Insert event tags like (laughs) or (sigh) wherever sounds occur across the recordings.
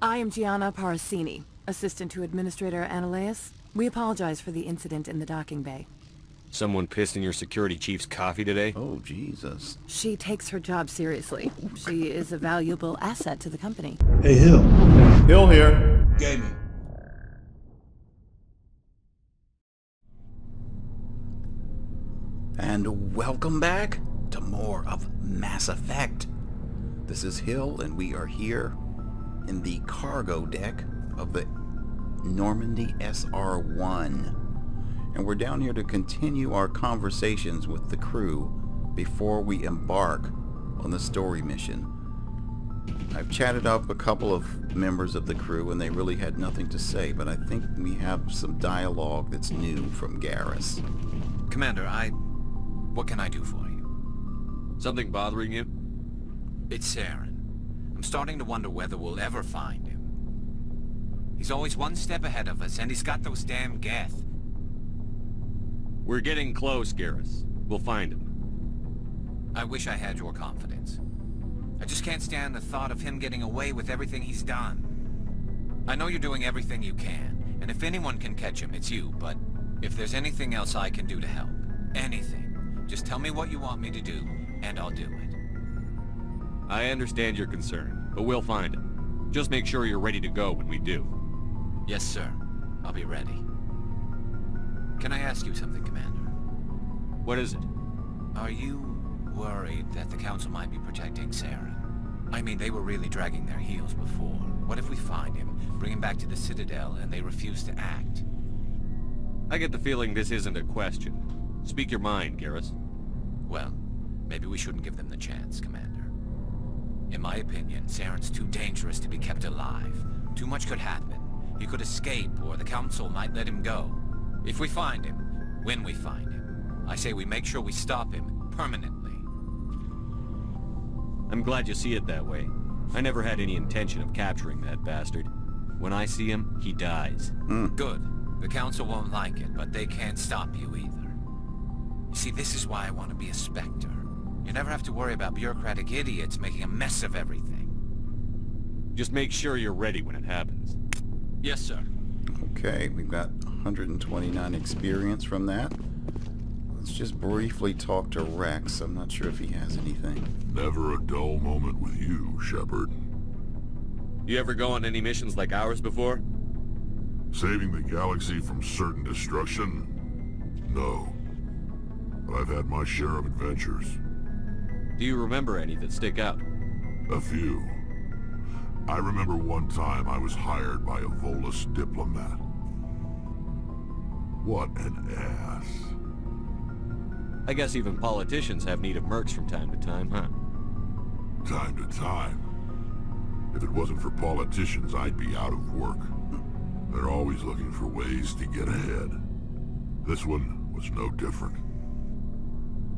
I am Gianna Parasini, assistant to Administrator Ananias. We apologize for the incident in the docking bay. Someone pissed in your security chief's coffee today? Oh, Jesus. She takes her job seriously. She is a valuable asset to the company. Hey, Hill. Hill here. Gaming. And welcome back to more of Mass Effect. This is Hill, and we are here in the cargo deck of the Normandy SR-1. And we're down here to continue our conversations with the crew before we embark on the story mission. I've chatted up a couple of members of the crew and they really had nothing to say, but I think we have some dialogue that's new from Garrus. Commander, I... What can I do for you? Something bothering you? It's Saren. I'm starting to wonder whether we'll ever find him. He's always one step ahead of us, and he's got those damn Geth. We're getting close, Garrus. We'll find him. I wish I had your confidence. I just can't stand the thought of him getting away with everything he's done. I know you're doing everything you can, and if anyone can catch him, it's you, but if there's anything else I can do to help, anything, just tell me what you want me to do, and I'll do it. I understand your concern, but we'll find him. Just make sure you're ready to go when we do. Yes, sir. I'll be ready. Can I ask you something, Commander? What is it? Are you worried that the Council might be protecting Saren? I mean, they were really dragging their heels before. What if we find him, bring him back to the Citadel, and they refuse to act? I get the feeling this isn't a question. Speak your mind, Garrus. Well, maybe we shouldn't give them the chance, Commander. In my opinion, Saren's too dangerous to be kept alive. Too much could happen. He could escape, or the Council might let him go. If we find him, when we find him, I say we make sure we stop him permanently. I'm glad you see it that way. I never had any intention of capturing that bastard. When I see him, he dies. Mm. Good. The Council won't like it, but they can't stop you either. You see, this is why I want to be a Spectre. You never have to worry about bureaucratic idiots making a mess of everything. Just make sure you're ready when it happens. Yes, sir. Okay, we've got 129 experience from that. Let's just briefly talk to Rex. I'm not sure if he has anything. Never a dull moment with you, Shepard. You ever go on any missions like ours before? Saving the galaxy from certain destruction? No. But I've had my share of adventures. Do you remember any that stick out? A few. I remember one time I was hired by a Volus diplomat. What an ass. I guess even politicians have need of mercs from time to time, huh? Time to time. If it wasn't for politicians, I'd be out of work. They're always looking for ways to get ahead. This one was no different.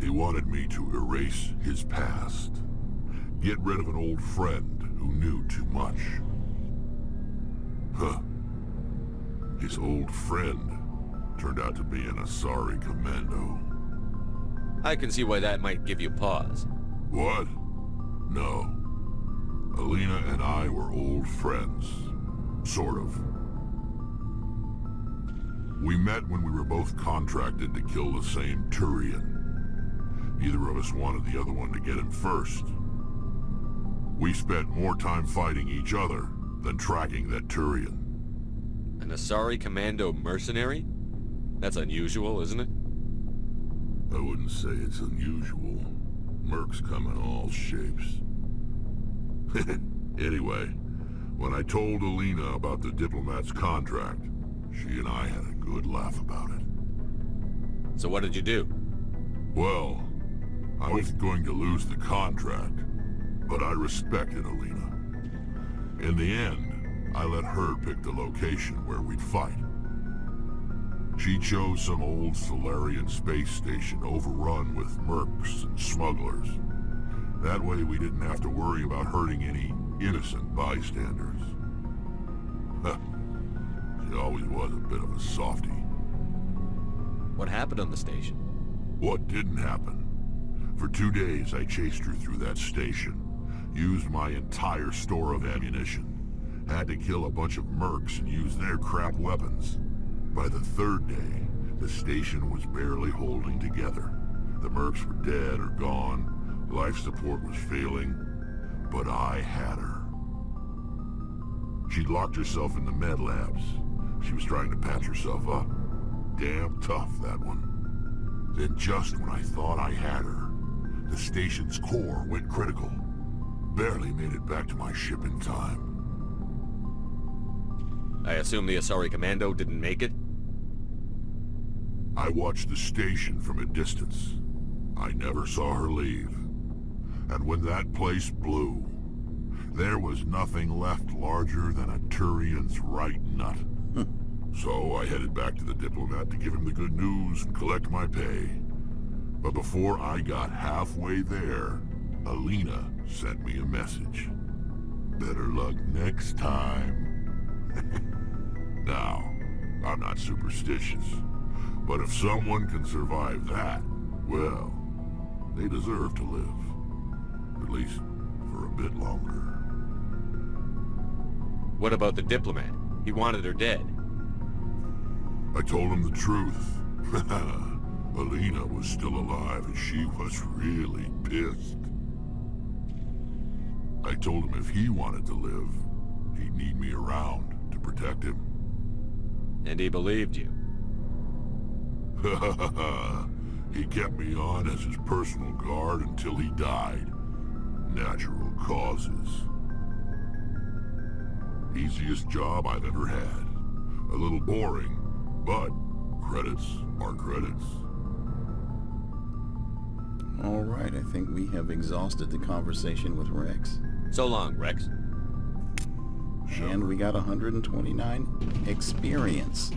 He wanted me to erase his past. Get rid of an old friend who knew too much. Huh. His old friend turned out to be an Asari commando. I can see why that might give you pause. What? No. Alina and I were old friends. Sort of. We met when we were both contracted to kill the same Turian. Neither of us wanted the other one to get him first. We spent more time fighting each other than tracking that Turian. An Asari Commando mercenary? That's unusual, isn't it? I wouldn't say it's unusual. Mercs come in all shapes. (laughs) anyway, when I told Alina about the diplomat's contract, she and I had a good laugh about it. So what did you do? Well, I was going to lose the contract, but I respected Alina. In the end, I let her pick the location where we'd fight. She chose some old Solarian space station overrun with mercs and smugglers. That way we didn't have to worry about hurting any innocent bystanders. she always was a bit of a softy. What happened on the station? What didn't happen? For two days I chased her through that station, used my entire store of ammunition, Had to kill a bunch of mercs and use their crap weapons. By the third day, the station was barely holding together. The mercs were dead or gone, life support was failing, but I had her. She'd locked herself in the med labs. She was trying to patch herself up. Damn tough, that one. Then just when I thought I had her, the station's core went critical. Barely made it back to my ship in time. I assume the Asari Commando didn't make it? I watched the station from a distance. I never saw her leave. And when that place blew, there was nothing left larger than a Turian's right nut. Hmm. so I headed back to the diplomat to give him the good news and collect my pay. But before I got halfway there, Alina sent me a message. Better luck next time. (laughs) now, I'm not superstitious, but if someone can survive that, well, they deserve to live. At least for a bit longer. What about the diplomat? He wanted her dead. I told him the truth. (laughs) Alina was still alive and she was really pissed. I told him if he wanted to live, he'd need me around to protect him. And he believed you. (laughs) he kept me on as his personal guard until he died. Natural causes. Easiest job I've ever had. A little boring, but credits are credits. All right, I think we have exhausted the conversation with Rex. So long, Rex. And we got 129 experience.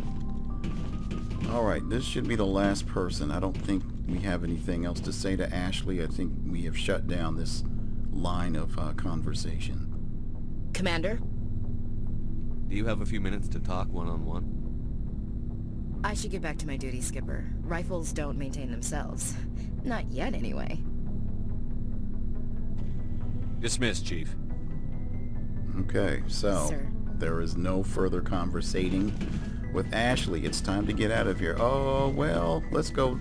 All right, this should be the last person. I don't think we have anything else to say to Ashley. I think we have shut down this line of uh, conversation. Commander? Do you have a few minutes to talk one-on-one? -on -one? I should get back to my duty, Skipper. Rifles don't maintain themselves. Not yet, anyway. Dismissed, Chief. Okay, so Sir. there is no further conversating with Ashley. It's time to get out of here. Oh, well, let's go.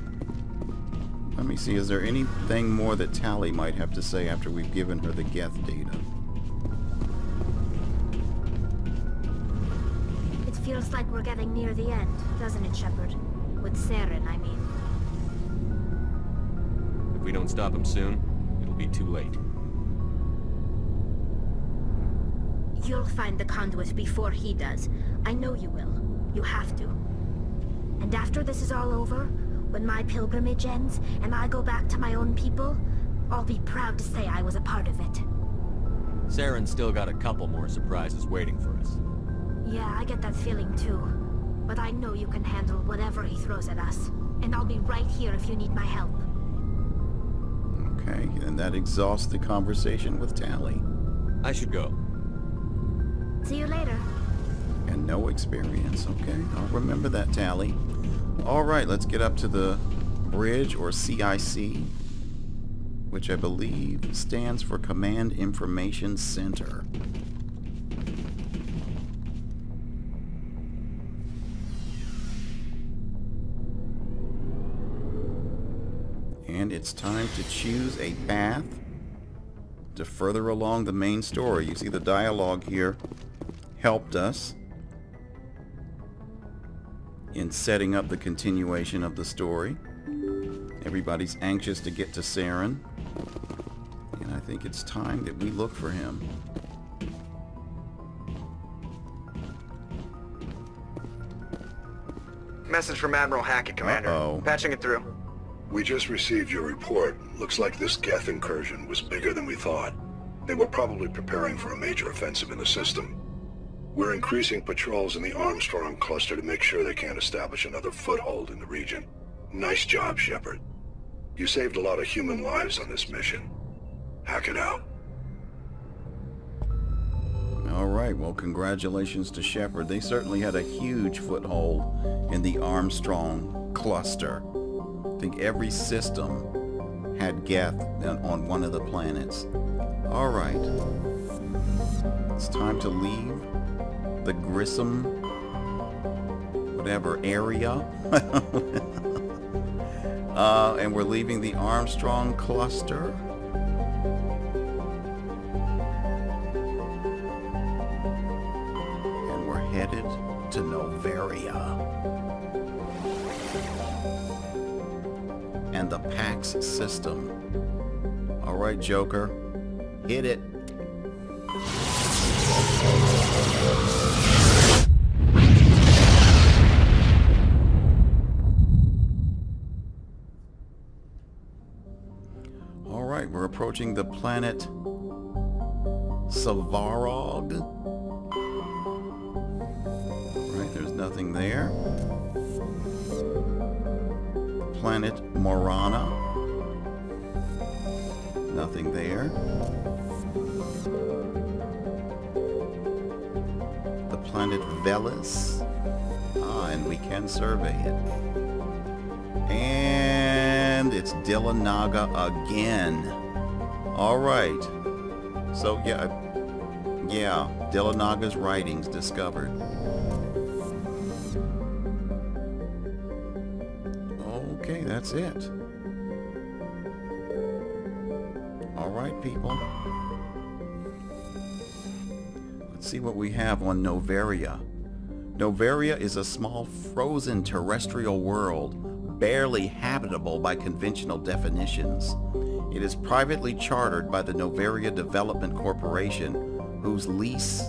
Let me see, is there anything more that Tali might have to say after we've given her the Geth data? Feels like we're getting near the end, doesn't it, Shepard? With Saren, I mean. If we don't stop him soon, it'll be too late. You'll find the conduit before he does. I know you will. You have to. And after this is all over, when my pilgrimage ends, and I go back to my own people, I'll be proud to say I was a part of it. Saren's still got a couple more surprises waiting for us. Yeah, I get that feeling too. But I know you can handle whatever he throws at us. And I'll be right here if you need my help. Okay, and that exhausts the conversation with Tali. I should go. See you later. And no experience, okay? I'll remember that, Tali. All right, let's get up to the bridge, or CIC, which I believe stands for Command Information Center. It's time to choose a path to further along the main story. You see the dialogue here helped us in setting up the continuation of the story. Everybody's anxious to get to Saren. And I think it's time that we look for him. Message from Admiral Hackett, Commander. Uh-oh. Patching it through. We just received your report. Looks like this Geth incursion was bigger than we thought. They were probably preparing for a major offensive in the system. We're increasing patrols in the Armstrong cluster to make sure they can't establish another foothold in the region. Nice job, Shepard. You saved a lot of human lives on this mission. Hackett out. All right, well, congratulations to Shepard. They certainly had a huge foothold in the Armstrong cluster. I think every system had Geth on one of the planets. All right. It's time to leave the Grissom, whatever, area. (laughs) uh, and we're leaving the Armstrong cluster. And the PAX system. All right, Joker. Hit it. All right, we're approaching the planet Savarog. Right, there's nothing there. Planet Morana. Nothing there. The planet Velis. Ah, and we can survey it. And it's Dillanaga again. All right. So, yeah, yeah, Dillanaga's writings discovered. Okay, that's it. All right, people. Let's see what we have on Noveria. Noveria is a small frozen terrestrial world, barely habitable by conventional definitions. It is privately chartered by the Noveria Development Corporation, whose lease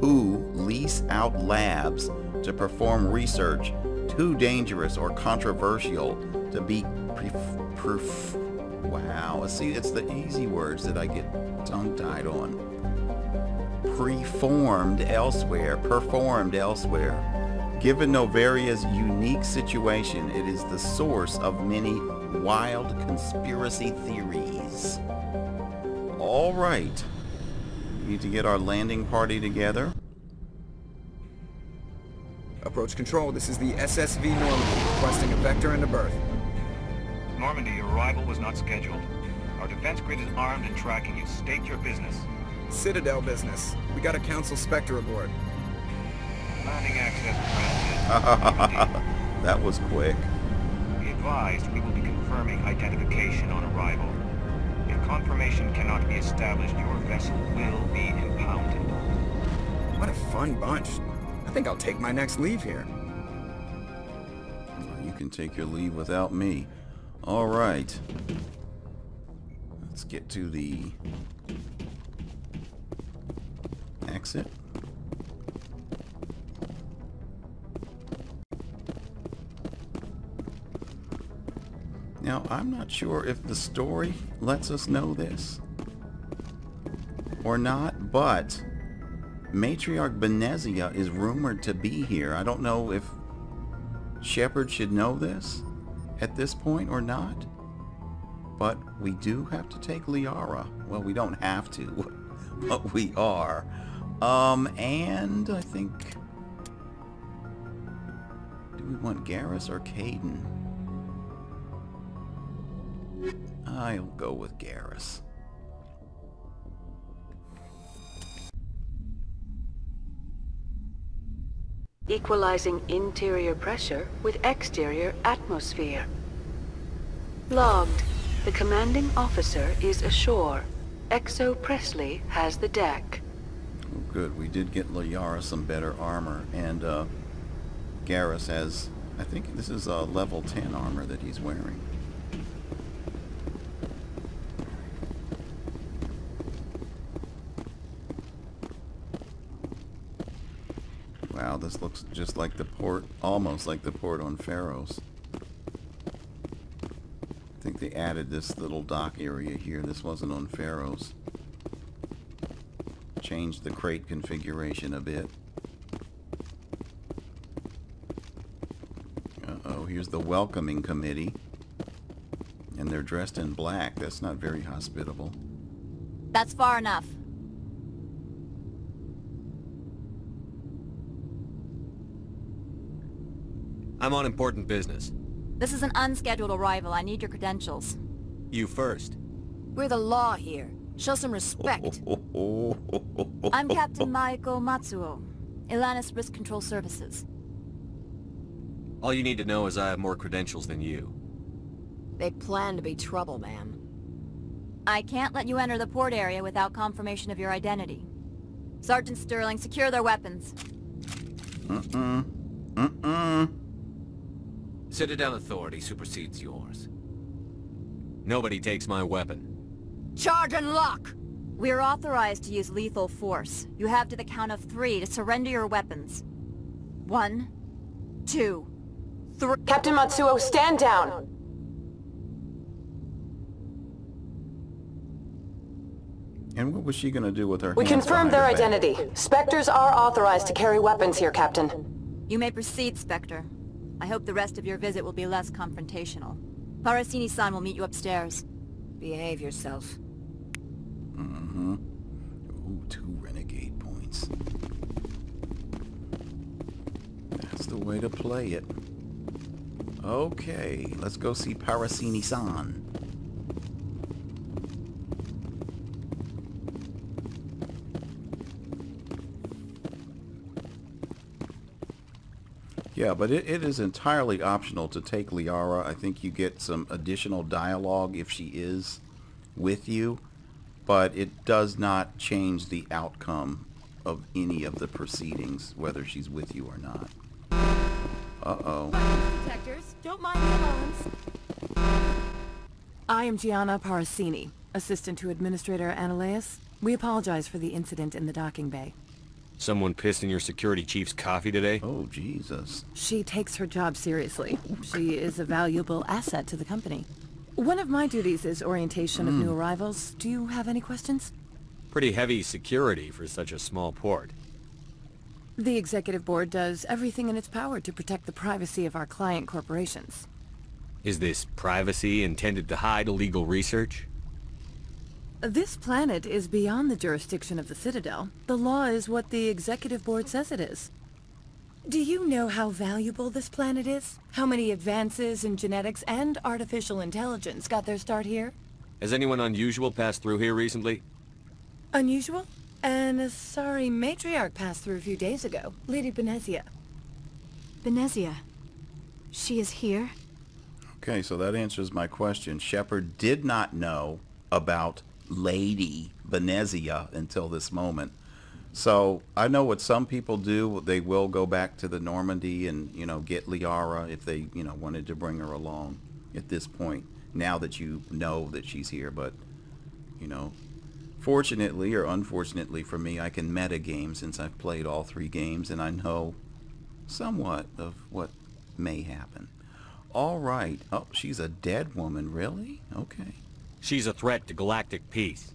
who lease out labs to perform research too dangerous or controversial to be pref- wow see it's the easy words that I get tongue-tied on. Preformed elsewhere performed elsewhere. Given Noveria's unique situation it is the source of many wild conspiracy theories. All right. We need to get our landing party together Approach control, this is the SSV Normandy, requesting a vector and a berth. Normandy, your arrival was not scheduled. Our defense grid is armed and tracking you. State your business. Citadel business. We got a Council Spectre aboard. Landing access granted. (laughs) that was quick. Be advised, we will be confirming identification on arrival. If confirmation cannot be established, your vessel will be impounded. What a fun bunch. I think I'll take my next leave here. You can take your leave without me. All right. Let's get to the exit. Now, I'm not sure if the story lets us know this or not, but Matriarch Benezia is rumored to be here. I don't know if Shepard should know this at this point or not. But we do have to take Liara. Well, we don't have to, (laughs) but we are. Um, and I think... Do we want Garrus or Kaidan? I'll go with Garrus. Equalizing interior pressure with exterior atmosphere. Logged. The commanding officer is ashore. XO Pressly has the deck. Oh, good. We did get Liara some better armor, and uh, Garrus has, I think this is a level 10 armor that he's wearing. Wow, this looks just like the port, almost like the port on Feros. I think they added this little dock area here. This wasn't on Feros. Changed the crate configuration a bit. Uh-oh, here's the welcoming committee. And they're dressed in black. That's not very hospitable. That's far enough. I'm on important business. This is an unscheduled arrival. I need your credentials. You first. We're the law here. Show some respect. (laughs) I'm Captain Maiko Matsuo, Elanus Risk Control Services. All you need to know is I have more credentials than you. They plan to be trouble, ma'am. I can't let you enter the port area without confirmation of your identity. Sergeant Sterling, secure their weapons. Mm-mm. Mm-mm. Citadel authority supersedes yours. Nobody takes my weapon. Charge and lock! We are authorized to use lethal force. You have to the count of three to surrender your weapons. One, two, three... Captain Matsuo, stand down! And what was she gonna do with her We confirmed their identity. Spectres are authorized to carry weapons here, Captain. You may proceed, Spectre. I hope the rest of your visit will be less confrontational. Parasini-san will meet you upstairs. Behave yourself. Mm-hmm. Ooh, two renegade points. That's the way to play it. Okay, let's go see Parasini-san. Yeah, but it, it is entirely optional to take Liara. I think you get some additional dialogue if she is with you, but it does not change the outcome of any of the proceedings, whether she's with you or not. Uh-oh. Detectors, don't mind the alarms. I am Gianna Parasini, assistant to Administrator Anoleis. We apologize for the incident in the docking bay. Someone pissed in your security chief's coffee today? Oh, Jesus. She takes her job seriously. She is a valuable asset to the company. One of my duties is orientation of Mm. new arrivals. Do you have any questions? Pretty heavy security for such a small port. The executive board does everything in its power to protect the privacy of our client corporations. Is this privacy intended to hide illegal research? This planet is beyond the jurisdiction of the Citadel. The law is what the executive board says it is. Do you know how valuable this planet is? How many advances in genetics and artificial intelligence got their start here? Has anyone unusual passed through here recently? Unusual? An Asari matriarch passed through a few days ago. Lady Benezia. Benezia. She is here? Okay, so that answers my question. Shepard did not know about Lady Benezia until this moment. So I know what some people do. They will go back to the Normandy and, you know, get Liara if they, you know, wanted to bring her along at this point, now that you know that she's here. But, you know, fortunately or unfortunately for me, I can meta game since I've played all three games and I know somewhat of what may happen. All right. Oh, she's a dead woman, really? Okay. She's a threat to galactic peace.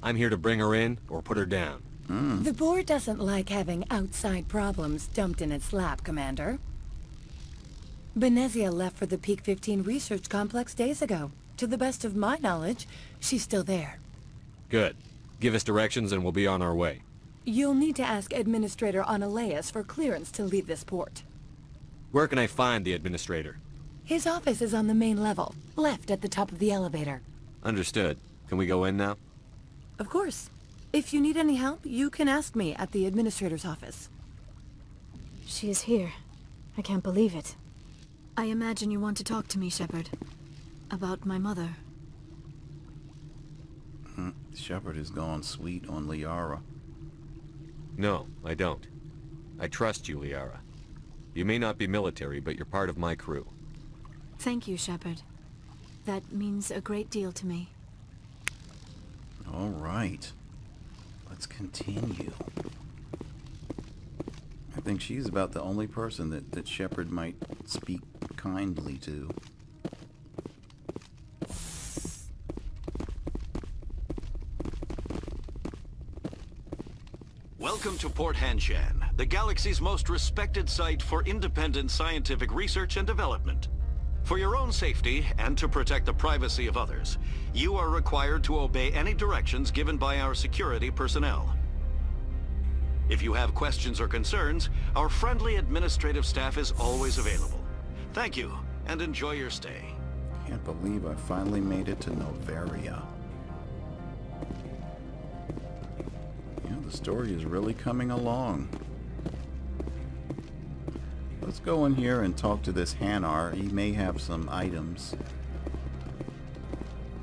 I'm here to bring her in or put her down. Hmm. The board doesn't like having outside problems dumped in its lap, Commander. Benezia left for the Peak 15 research complex days ago. To the best of my knowledge, she's still there. Good. Give us directions and we'll be on our way. You'll need to ask Administrator Anoleis for clearance to leave this port. Where can I find the administrator? His office is on the main level, left at the top of the elevator. Understood. Can we go in now? Of course. If you need any help, you can ask me at the Administrator's office. She is here. I can't believe it. I imagine you want to talk to me, Shepard. About my mother. Hmm. Shepard has gone sweet on Liara. No, I don't. I trust you, Liara. You may not be military, but you're part of my crew. Thank you, Shepard. That means a great deal to me. All right. Let's continue. I think she's about the only person that, that Shepard might speak kindly to. Welcome to Port Hanshan, the galaxy's most respected site for independent scientific research and development. For your own safety and to protect the privacy of others, you are required to obey any directions given by our security personnel. If you have questions or concerns, our friendly administrative staff is always available. Thank you, and enjoy your stay. Can't believe I finally made it to Noveria. Yeah, the story is really coming along. Let's go in here and talk to this Hanar. He may have some items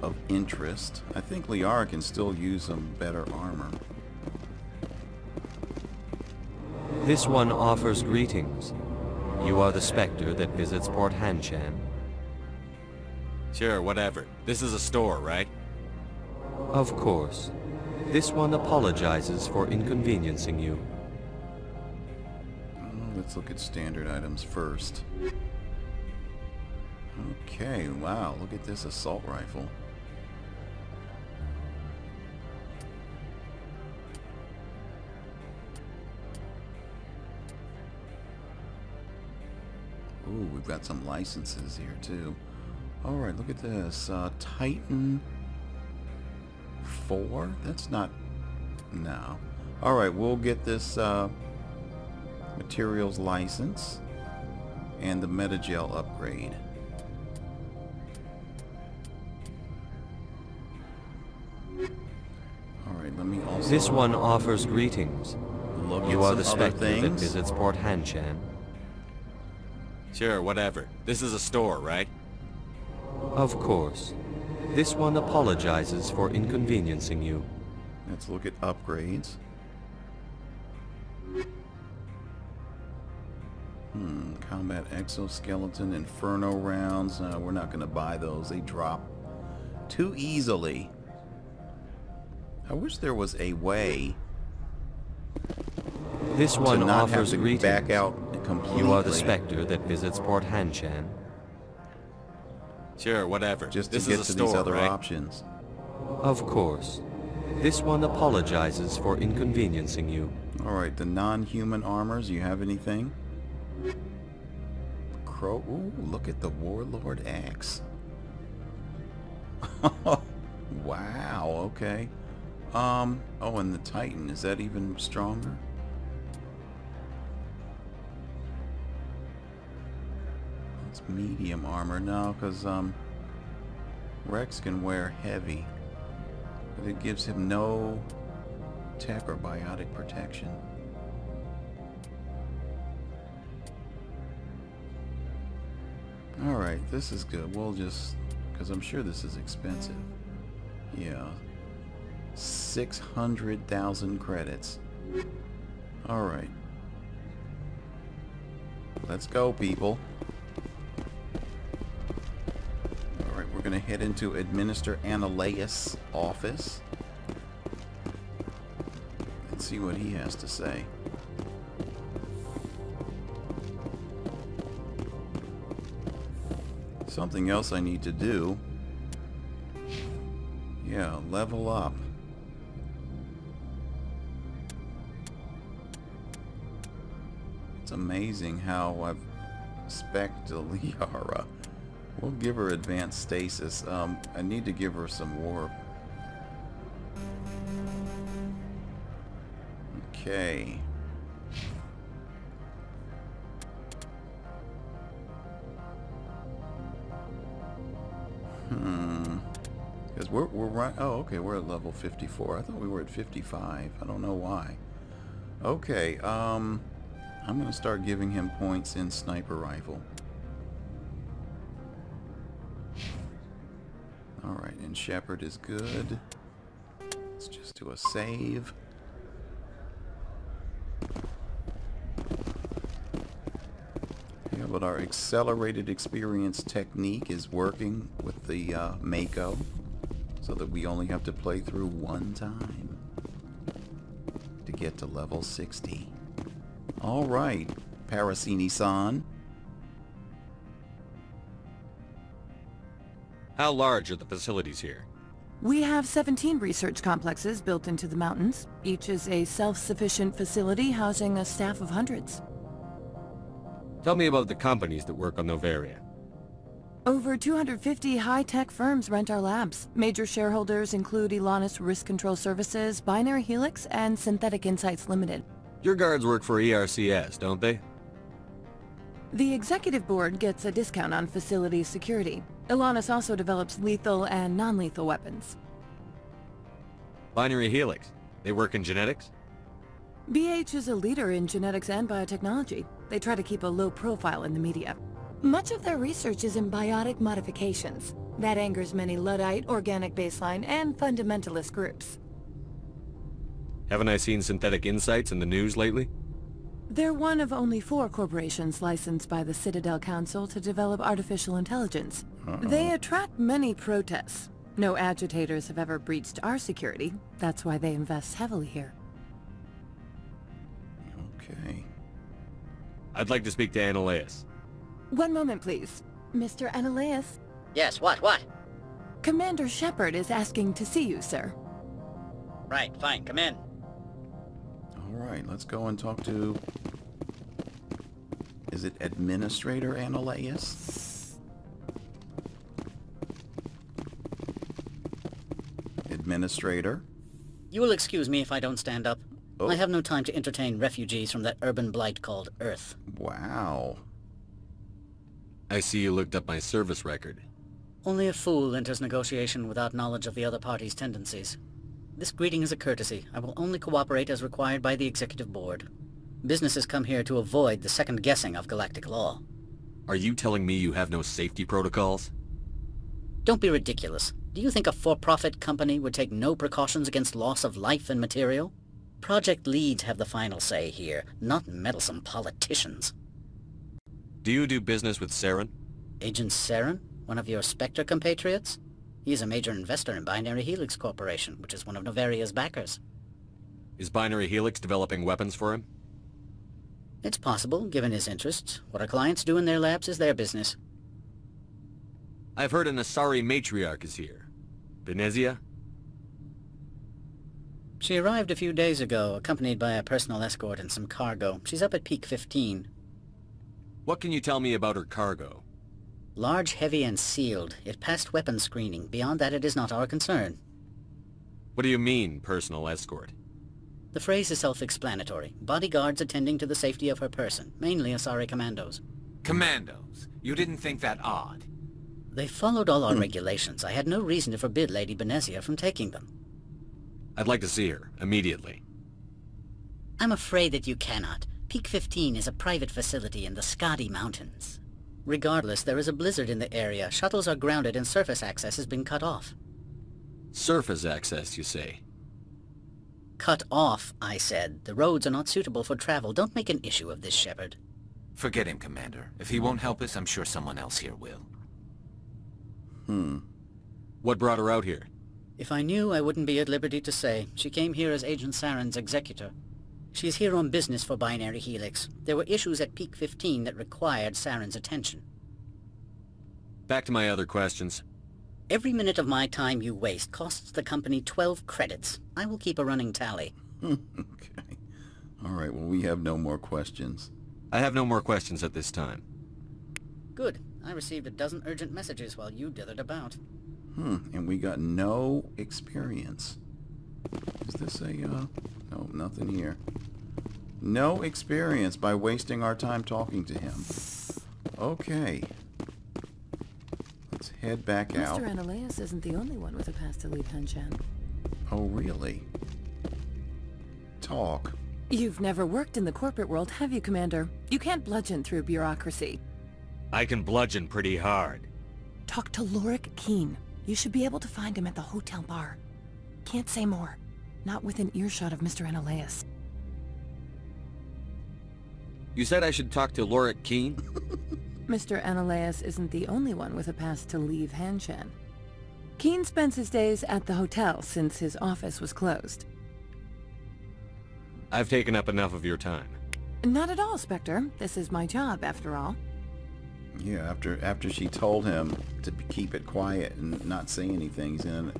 of interest. I think Liara can still use some better armor. This one offers greetings. You are the Spectre that visits Port Hanshan. Sure, whatever. This is a store, right? Of course. This one apologizes for inconveniencing you. Let's look at standard items first. Okay, wow, look at this assault rifle. Ooh, we've got some licenses here too. Alright, look at this. Uh, Titan 4? That's not... No. Alright, we'll get this uh, materials license and the medigel upgrade. Alright, let me also... This one offers greetings. Look you are the some other Spectre that visits Port Hanshan. Sure, whatever. This is a store, right? Of course. This one apologizes for inconveniencing you. Let's look at upgrades. Combat exoskeleton, inferno rounds. Uh, we're not going to buy those. They drop too easily. I wish there was a way This to one not have offers to greetings. back out completely. You are the Spectre that visits Port Hanshan. Sure, whatever. Just this to get is to store, these other right? options. Of course. This one apologizes for inconveniencing you. Alright, the non-human armors, you have anything? Ooh, look at the Warlord axe. (laughs) wow, okay. Um, oh, and the Titan, is that even stronger? It's medium armor, no, because, um, Rex can wear heavy. But it gives him no tech or biotic protection. Alright, this is good. We'll just... Because I'm sure this is expensive. Yeah. 600,000 credits. Alright. Let's go, people. Alright, we're going to head into Administrator Ananias' office. And see what he has to say. Something else I need to do. Yeah, level up. It's amazing how I've spec to (laughs) Liara. We'll give her advanced stasis. Um, I need to give her some warp. Okay. We're, we're right. Oh, okay. We're at level 54. I thought we were at 55. I don't know why. Okay. Um, I'm going to start giving him points in sniper rifle. Alright, and Shepard is good. Let's just do a save. Yeah, but our accelerated experience technique is working with the uh, Mako so that we only have to play through one time to get to level 60. Alright, Parasini-san. How large are the facilities here? We have 17 research complexes built into the mountains. Each is a self-sufficient facility housing a staff of hundreds. Tell me about the companies that work on Noveria. Over 250 high-tech firms rent our labs. Major shareholders include Elanus Risk Control Services, Binary Helix, and Synthetic Insights Limited. Your guards work for ERCS, don't they? The executive board gets a discount on facility security. Elanus also develops lethal and non-lethal weapons. Binary Helix. They work in genetics? BH is a leader in genetics and biotechnology. They try to keep a low profile in the media. Much of their research is in biotic modifications. That angers many Luddite, organic baseline, and fundamentalist groups. Haven't I seen synthetic insights in the news lately? They're one of only four corporations licensed by the Citadel Council to develop artificial intelligence. Uh-oh. They attract many protests. No agitators have ever breached our security. That's why they invest heavily here. Okay. I'd like to speak to Anoleis. One moment, please. Mr. Anoleis? Yes, what, what? Commander Shepard is asking to see you, sir. Right, fine, come in. Alright, let's go and talk to... Is it Administrator Anoleis? Administrator? You will excuse me if I don't stand up. Oh. I have no time to entertain refugees from that urban blight called Earth. Wow. I see you looked up my service record. Only a fool enters negotiation without knowledge of the other party's tendencies. This greeting is a courtesy. I will only cooperate as required by the Executive Board. Businesses come here to avoid the second guessing of galactic law. Are you telling me you have no safety protocols? Don't be ridiculous. Do you think a for-profit company would take no precautions against loss of life and material? Project leads have the final say here, not meddlesome politicians. Do you do business with Saren? Agent Saren? One of your Spectre compatriots? He is a major investor in Binary Helix Corporation, which is one of Noveria's backers. Is Binary Helix developing weapons for him? It's possible, given his interests. What our clients do in their labs is their business. I've heard an Asari matriarch is here. Benezia? She arrived a few days ago, accompanied by a personal escort and some cargo. She's up at Peak 15. What can you tell me about her cargo? Large, heavy, and sealed. It passed weapon screening. Beyond that, it is not our concern. What do you mean, personal escort? The phrase is self-explanatory. Bodyguards attending to the safety of her person, mainly Asari commandos. Commandos? You didn't think that odd? They followed all our hmm. regulations. I had no reason to forbid Lady Benezia from taking them. I'd like to see her, immediately. I'm afraid that you cannot. Peak 15 is a private facility in the Skadi Mountains. Regardless, there is a blizzard in the area. Shuttles are grounded and surface access has been cut off. Surface access, you say? Cut off, I said. The roads are not suitable for travel. Don't make an issue of this, Shepard. Forget him, Commander. If he won't help us, I'm sure someone else here will. Hmm. What brought her out here? If I knew, I wouldn't be at liberty to say. She came here as Agent Saren's executor. She's here on business for Binary Helix. There were issues at Peak 15 that required Saren's attention. Back to my other questions. Every minute of my time you waste costs the company 12 credits. I will keep a running tally. (laughs) okay. All right, well, we have no more questions. I have no more questions at this time. Good. I received a dozen urgent messages while you dithered about. Hmm, and we got no experience. Is this a, uh, no, nothing here. No experience by wasting our time talking to him. Okay. Let's head back out. Mr. Anoleis isn't the only one with a pass to leave Hanshan. Oh, really? Talk. You've never worked in the corporate world, have you, Commander? You can't bludgeon through bureaucracy. I can bludgeon pretty hard. Talk to Lorik Qui'in. You should be able to find him at the hotel bar. Can't say more. Not within earshot of Mr. Anoleis. You said I should talk to Lorik Qui'in? (laughs) Mr. Anoleis isn't the only one with a pass to leave Hanshan. Qui'in spends his days at the hotel since his office was closed. I've taken up enough of your time. Not at all, Spectre. This is my job, after all. Yeah, after after she told him to keep it quiet and not say anything, he's in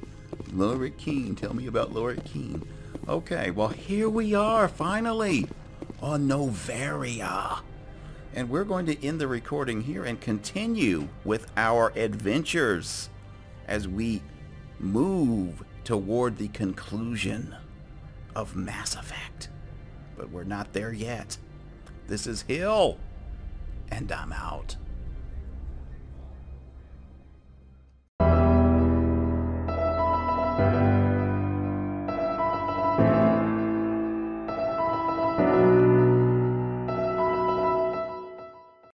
Lorik Qui'in. Tell me about Lorik Qui'in. Okay, well here we are, finally, on Noveria. And we're going to end the recording here and continue with our adventures as we move toward the conclusion of Mass Effect. But we're not there yet. This is Hill, and I'm out.